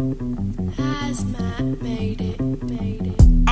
I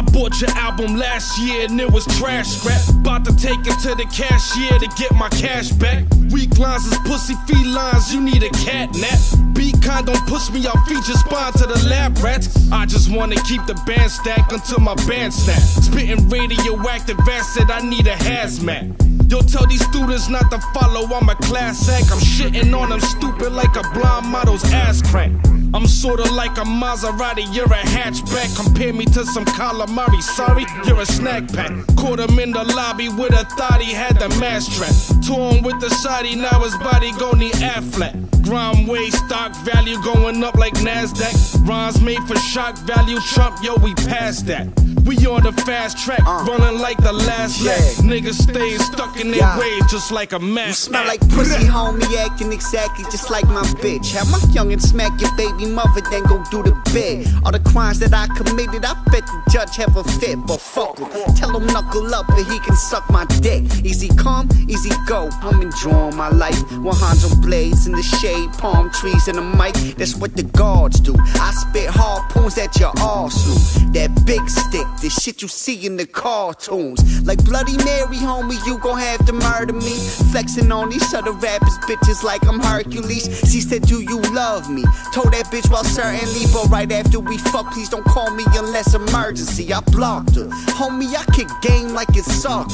bought your album last year and it was trash scrap. About to take it to the cashier to get my cash back. Weak lines is pussy felines, you need a cat nap. Be kind, don't push me off feet, just spawn to the lab rats. I just wanna keep the band stacked until my band snap. Spitting radioactive acid, I need a hazmat. Yo, tell these students not to follow, I'm a class act. I'm shitting on them stupid like a blind model's ass crack. I'm sorta like a Maserati, you're a hatchback. Compare me to some calamari, sorry, you're a snack pack. Caught him in the lobby with a thought he had the mask strap. Torn with the shoddy, now his body gon' need flat. Grimewav stock value going up like NASDAQ. Rhymes made for shock value, Trump, yo, we past that. We on the fast track, uh. running like the last Yeah. lap. Niggas stay stuck in their Yeah. ways just like a You smell like pussy, homie, acting exactly just like my bitch. Have my youngin' smack your baby mother, then go do the bid. All the crimes that I committed, I bet the judge have a fit, but fuck him. Tell him knuckle up and he can suck my dick. Easy come, easy go. I'm enjoying my life. 100 blades in the shade, palm trees and a mic. That's what the guards do. I spit harpoons at your arsenal. That big stick, the shit you see in the cartoons. Like Bloody Mary, homie, you gon' have to murder me. Flexing on these other rappers, bitches like I'm Hercules. She said, Do you love me? Told that bitch, well, certainly, but right after we fuck, please don't call me unless emergency. I blocked her. Homie, I kick game like it's soccer.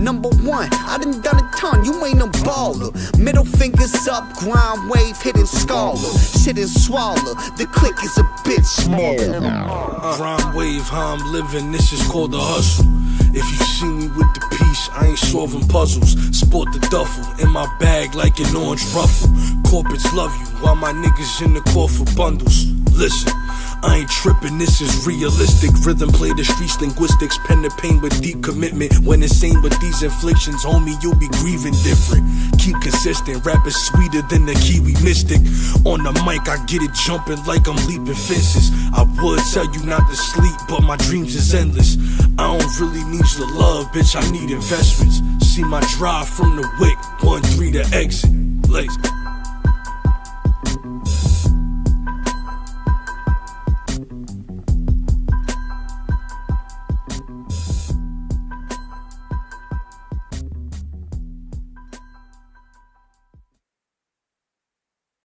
Number one, I done done a ton, you ain't no baller. Middle fingers up, grind wave, hitting scholar. Shit and swallow, the click is a bit smaller. Uh, Crime wave, how I'm living, this is called the hustle. If you see me with the piece, I ain't solving puzzles. Sport the duffel in my bag like an orange ruffle. Corporates love you while my niggas in the court for bundles. Listen. I ain't tripping, this is realistic. Rhythm play the streets, linguistics, pen the pain with deep commitment. When insane with these inflictions, homie, you'll be grieving different. Keep consistent, rap is sweeter than the Kiwi mystic. On the mic, I get it jumping like I'm leaping fences. I would tell you not to sleep, but my dreams is endless. I don't really need your love, bitch, I need investments. See my drive from the wick, 1 3 to exit. Lazy.